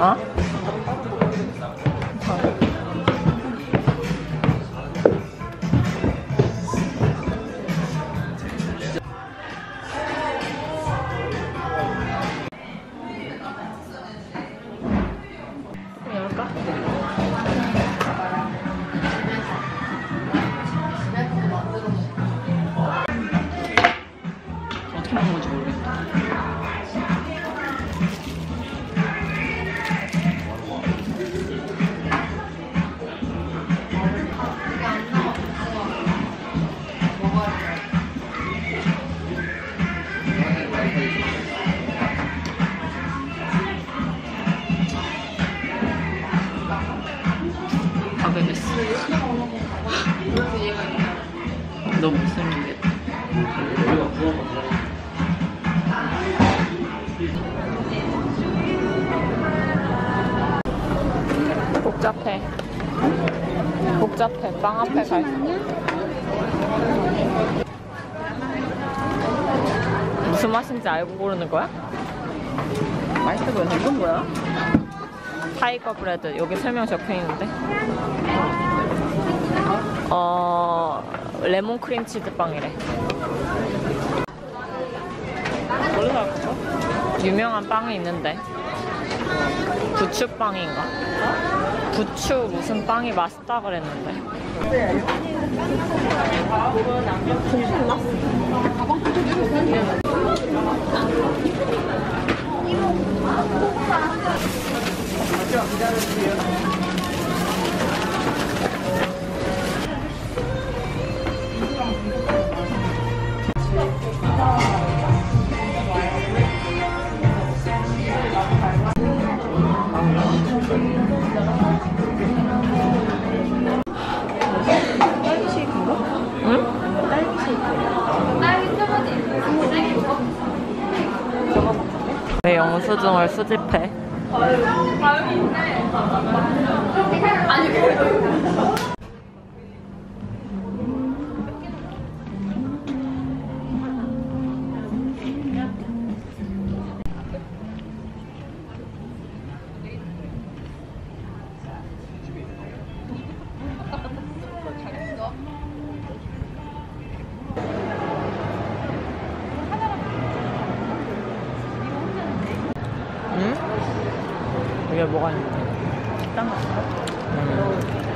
어? 어떻게 먹는 건지 모르 베겼어. 너 못생기겠다. 복잡해. 복잡해. 빵 앞에 갈. 무슨 맛인지 알고 고르는 거야? 맛있어 보여. 이건 뭐야? Tiger Bread 여기 설명 적혀 있는데 어 레몬 크림 치즈 빵이래. 원래 나왔어? 유명한 빵이 있는데. 부추 빵인가? 부추 무슨 빵이 맛있다 그랬는데 영수증을 수집해? Kuya Bukan. Tama. Hmm.